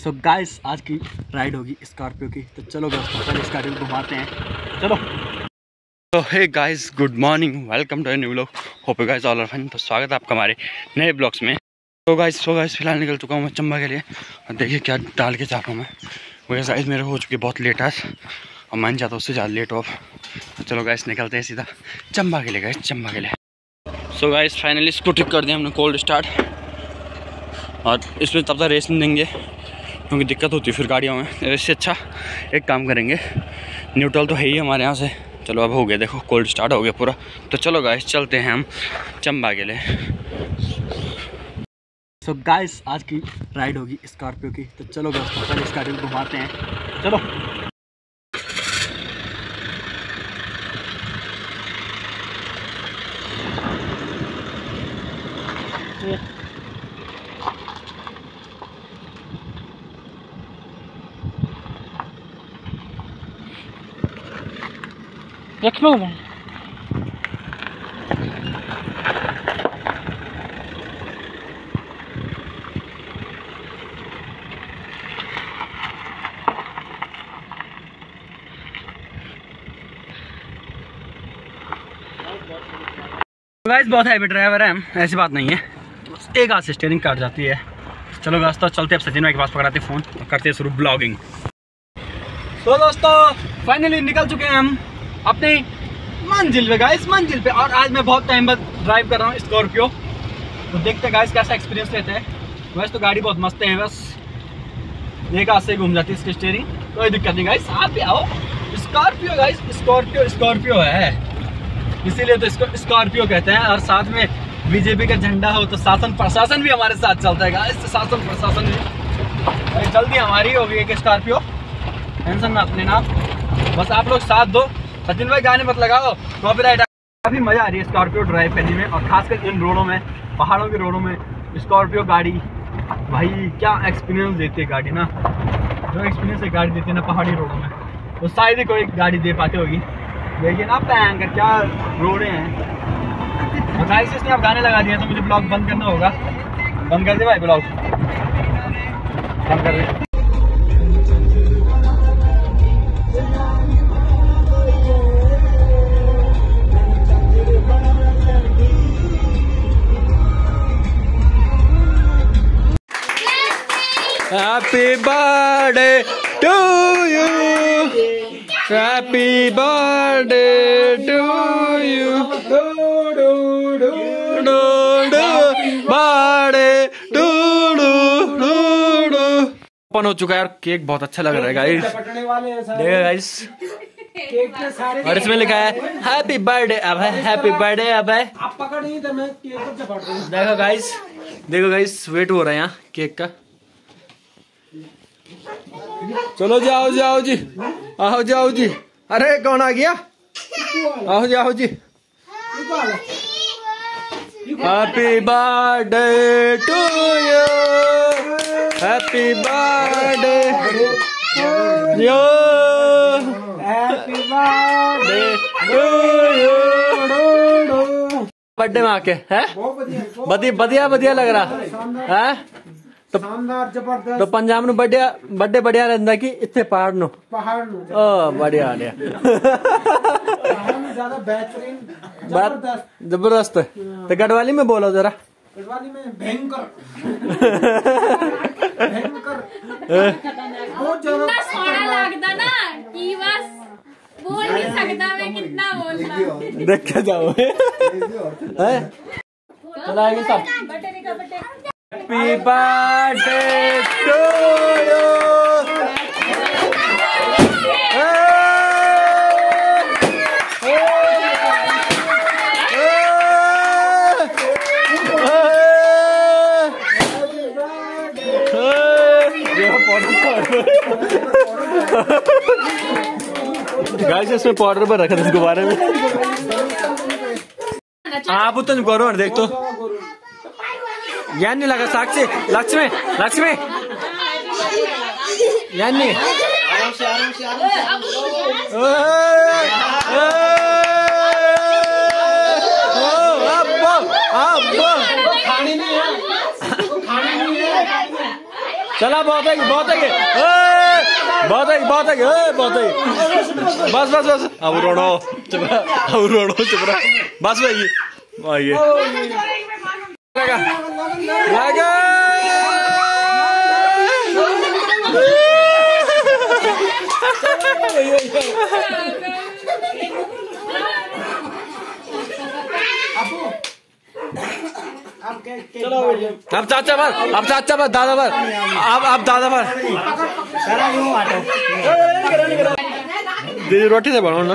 So guys आज की ride होगी स्कॉर्पियो की। तो चलो गाइस स्कॉर्पियो घुमाते हैं। चलो। तो hey guys good morning welcome to new blog hope guys all are fine तो स्वागत है आपका हमारे नए ब्लॉग्स में। तो गाइस सो गाइस फ़िलहाल निकल चुका हूँ मैं चंबा के लिए। और देखिए क्या डाल के रहा हूँ मैं। वैसे गाइस मेरे हो चुकी बहुत लेट आज और मान जाता, उससे ज़्यादा लेट हो तो चलो गाइस निकलते हैं सीधा चंबा के लिए गाइस चंबा के लिए। सो गाइस फाइनली स्कूटी कर दिया हमने कोल्ड स्टार्ट और इसमें तब तक रेस नहीं देंगे, क्योंकि दिक्कत होती है फिर गाड़ियों में। इससे अच्छा एक काम करेंगे न्यूट्रल तो है ही हमारे यहाँ से। चलो अब हो गया, देखो कोल्ड स्टार्ट हो गया पूरा। तो चलो गाइस चलते हैं हम चंबा के लिए। सो so गाइस आज की राइड होगी स्कॉर्पियो की। तो चलो गाइस पहले स्कॉर्पियो घुमाते हैं। चलो। रखना मैं गाइस बहुत हैवी ड्राइवर है हम, ऐसी बात नहीं है। एक हाथ से स्टेयरिंग काट जाती है। चलो गाइस तो चलते अब सचिन भाई के पास पकड़ाते फ़ोन और करते हैं शुरू ब्लॉगिंग तो दोस्तों फाइनली निकल चुके हैं हम अपनी मंजिल पे गाइस मंजिल पे। और आज मैं बहुत टाइम बाद ड्राइव कर रहा हूँ स्कॉर्पियो तो देखते गाइस कैसा एक्सपीरियंस लेते हैं। वैसे तो गाड़ी बहुत मस्त है, बस एक हाथ से घूम जाती है इसकी स्टेयरिंग कोई दिक्कत नहीं गाइस आप भी आओ। स्कॉर्पियो गाइस स्कॉर्पियो स्कॉर्पियो है। इसीलिए तो इसको स्कॉर्पियो कहते हैं। और साथ में बीजेपी का झंडा हो तो शासन प्रशासन भी हमारे साथ चलता है। गाइस शासन प्रशासन भी जल्दी हमारी होगी एक स्कॉर्पियो। टेंशन ना अपने नाम। बस आप लोग साथ दो। सचिन भाई, गाने मत लगाओ। कॉपीराइट काफ़ी मज़ा आ रही है स्कॉर्पियो ड्राइव करने में। और खासकर इन रोडों में, पहाड़ों के रोडों में, स्कॉर्पियो गाड़ी। भाई, क्या एक्सपीरियंस देती है गाड़ी ना? जो एक्सपीरियंस है गाड़ी देती है ना पहाड़ी रोडों में तो शायद ही कोई गाड़ी दे पाती होगी। देखिए ना पैंकर क्या रोडे हैं। और गाइस इसने आप गाने लगा दिए तो मुझे ब्लॉग बंद करना होगा। बंद कर दे भाई ब्लॉग बंद कर दे। Happy birthday to you. Happy birthday to you. Do, do, do, do, do. Birthday do, do, do, do. Open हो चुका है यार केक बहुत अच्छा लग रहा है गाइस देखो गाइस केक के सारे और इसमें लिखा है हैप्पी बर्थडे अब है हैप्पी बर्थडे अब है। आप पकड़ नहीं तो मैं केक को चपट देखो गाइस देखो गाइस वेट हो रहा है यहाँ केक का। चलो जाओ जाओ जी आओ जाओ जी अरे कौन आ गया? आओ जाओ जी। Happy birthday to you happy birthday yo happy birthday to you birthday में आके है? बढ़िया बढ़िया लग रहा। है? તો શાનદાર જબરદસ્ત તો પંજાબ નું બડ્યા બડે બડ્યા રંદા કી ઇથે ज़्यादा बेहतरीन ज़बरदस्त। ज़बरदस्त। तो गढ़वाली में बोलो जरा। गढ़वाली में भयंकर। भयंकर। लगता ना कि बस बोल नहीं सकता मैं कितना बोलता देख जाओ। है? तो चला आएगी सब। Happy birthday to you guys इसमें पाउडर पर रखा था इस गुब्बारे में। आप तो करो और देख तो। नहीं लगा साक्षी। लक्ष्मी लक्ष्मी। यानी चला, बहुत है बहुत है। बहुत है बहुत है बहुत है। बस बस बस। अब रोड़ो, चुप अब रोड़ो, चुप बस भाई, आइए। लगा। लगा। अब के के अब चाचा बस अब चाचा बस दादा बस अब अब दादा बस दीदी रोटी से बनाओ ना।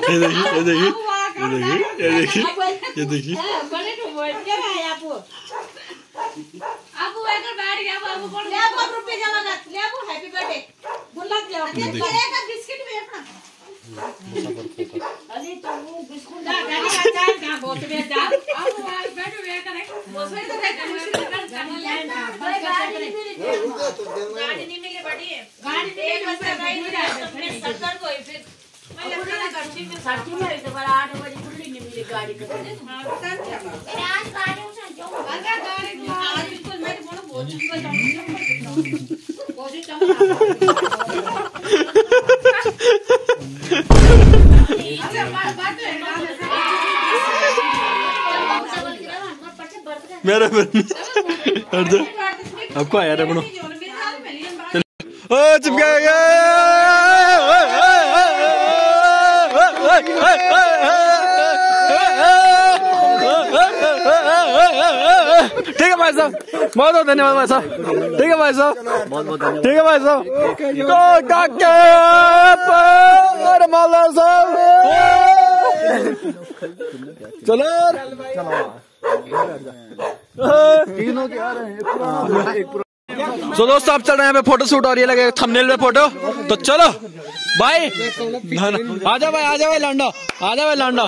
देखिए ये देखिए ये देखिए ये देखिए ये देखिए तो है मुश्किल कर गाड़ी तो नहीं मिले बड़ी है गाड़ी नहीं मिले रहा मैं सत्तर को ही फिर मैं लड़का ना करती मैं साथी में तो बड़ा 8 बजे खुली नहीं मिली गाड़ी का। हाँ कर क्या आज गाड़ी उठा जो अगर गाड़ी आज बिल्कुल मैं बोलो बहुत चुप जाऊँगी कोशिश मेरा हट आपको आया रे बनो ओ चिपका गया। ठीक है भाई साहब, बहुत बहुत धन्यवाद भाई साहब। ठीक है भाई साहब, ठीक है भाई साहब। मौला साहब। चलो। सो दोस्तों आप चल रहे हैं पे फ़ोटो शूट और ये लगे थंबनेल में फ़ोटो तो चलो। भाई आ जाओ भाई आ जाओ भाई लंडो आ जाओ भाई लंडो